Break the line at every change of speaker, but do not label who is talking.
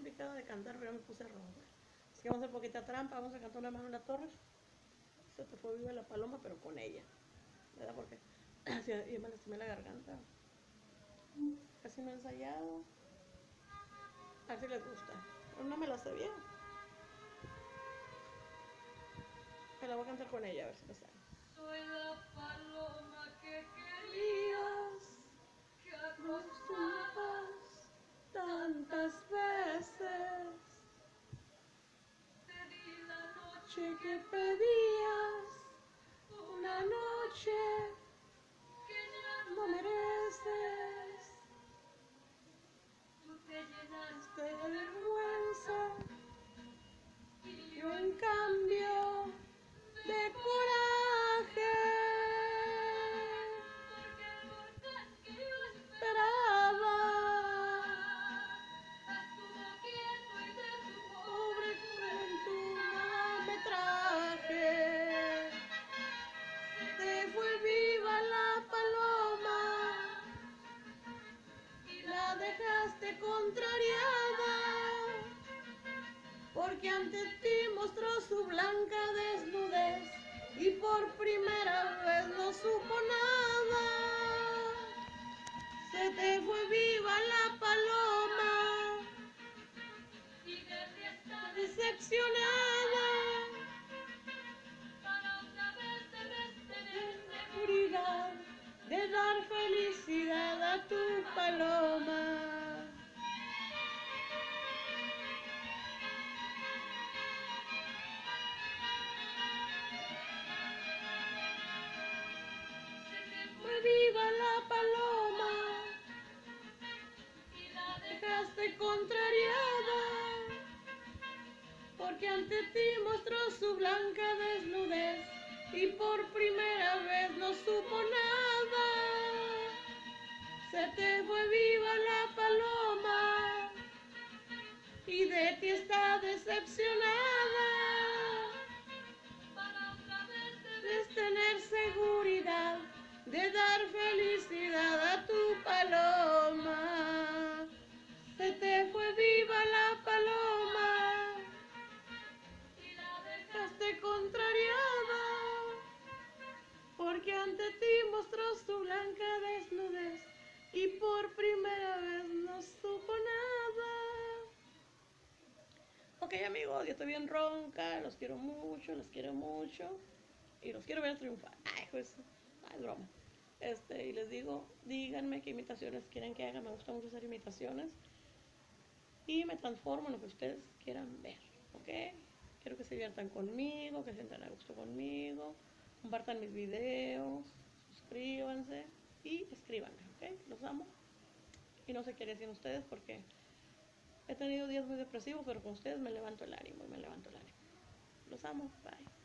indicada de cantar, pero me puse ronca. Así que vamos a hacer poquita trampa, vamos a cantar una más en la torre. Se te fue viva la paloma, pero con ella. ¿Verdad? Porque yo me lastimé la garganta. Casi no he ensayado. A ver si les gusta. Pero no me la sé bien. Me la voy a cantar con ella, a ver si.
Soy la paloma noche
que pedías, una noche
que
no mereces.
tú te llenaste
De vergüenza, yo en cambio
porque
ante ti mostró su blanca desnudez y por primera vez no supo nada. Se te fue viva la paloma,
y de fiesta
decepcionada,
para otra vez tener
seguridad de dar felicidad a tu paloma. Viva la paloma.
y la
dejaste contrariada, porque ante ti mostró su blanca desnudez y por primera vez no supo nada. Se te fue viva la paloma y de ti está decepcionada. Ante ti mostró su blanca desnudez y por primera vez no supo nada. Ok amigos, yo estoy bien ronca, los quiero mucho, los quiero mucho y los quiero ver triunfar. Ay, pues, ay, broma. Este, y les digo, díganme qué imitaciones quieren que haga, me gusta mucho hacer imitaciones y me transformo en lo que ustedes quieran ver, ¿ok? Quiero que se diviertan conmigo, que se sientan a gusto conmigo, compartan mis videos, suscríbanse y escríbanme, ¿ok? Los amo y no sé qué sin ustedes porque he tenido días muy depresivos, pero con ustedes me levanto el ánimo y me levanto el ánimo. Los amo, bye.